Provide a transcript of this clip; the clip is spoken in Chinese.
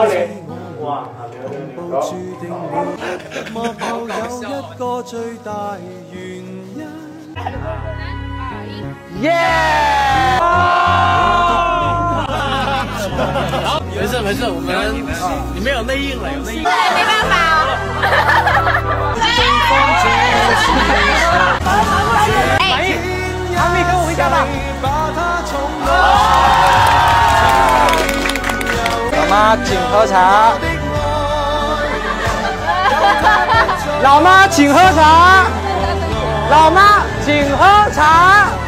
哇！好了，好了，好了，哥。好。三、二、一，耶！好，没事没事，我们，你们有内应了，有内应。没办法哎，阿咪跟我回家了。妈，请喝茶。老妈，请喝茶。老妈，请喝茶。